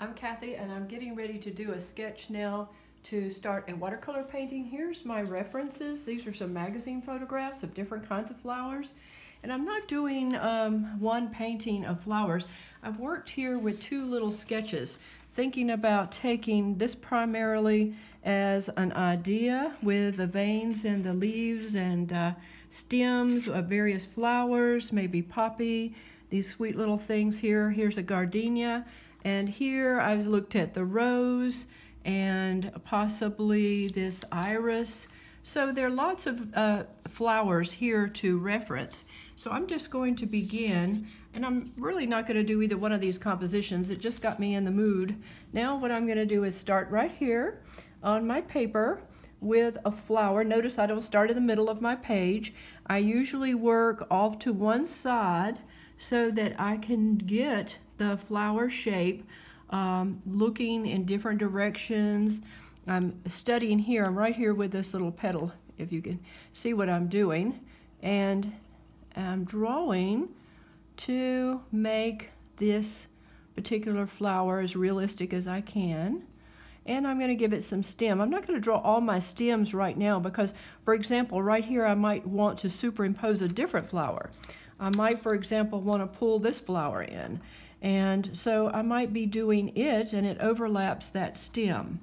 I'm Cathy and I'm getting ready to do a sketch now to start a watercolor painting. Here's my references. These are some magazine photographs of different kinds of flowers. And I'm not doing um, one painting of flowers. I've worked here with two little sketches, thinking about taking this primarily as an idea with the veins and the leaves and uh, stems of various flowers, maybe poppy, these sweet little things here. Here's a gardenia. And here I've looked at the rose and possibly this iris. So there are lots of uh, flowers here to reference. So I'm just going to begin, and I'm really not going to do either one of these compositions. It just got me in the mood. Now what I'm going to do is start right here on my paper with a flower. Notice I don't start in the middle of my page. I usually work off to one side so that I can get the flower shape um, looking in different directions. I'm studying here. I'm right here with this little petal, if you can see what I'm doing. And I'm drawing to make this particular flower as realistic as I can. And I'm going to give it some stem. I'm not going to draw all my stems right now because, for example, right here I might want to superimpose a different flower. I might, for example, want to pull this flower in. And so I might be doing it and it overlaps that stem.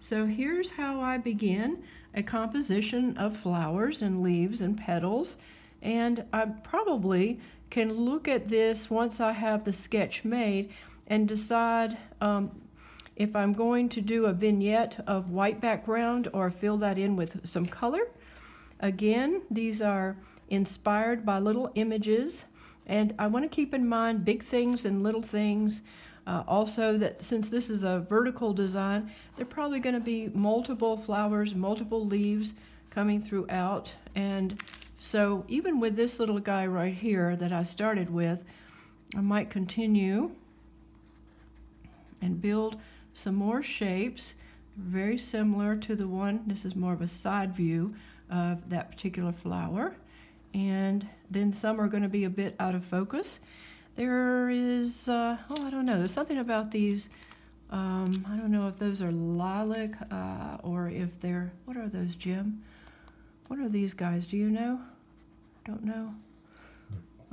So here's how I begin a composition of flowers and leaves and petals. And I probably can look at this once I have the sketch made and decide um, if I'm going to do a vignette of white background or fill that in with some color. Again, these are inspired by little images. And I want to keep in mind big things and little things. Uh, also that since this is a vertical design, there are probably going to be multiple flowers, multiple leaves coming throughout. And so even with this little guy right here that I started with, I might continue and build some more shapes very similar to the one, this is more of a side view of that particular flower and then some are going to be a bit out of focus. There is, uh, oh, I don't know, there's something about these, um, I don't know if those are lilac uh, or if they're, what are those, Jim? What are these guys, do you know? Don't know?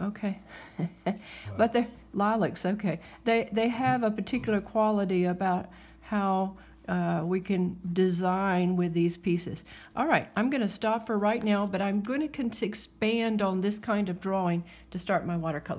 Okay. but they're lilacs, okay. They, they have a particular quality about how uh, we can design with these pieces. All right, I'm going to stop for right now, but I'm going to expand on this kind of drawing to start my watercolor.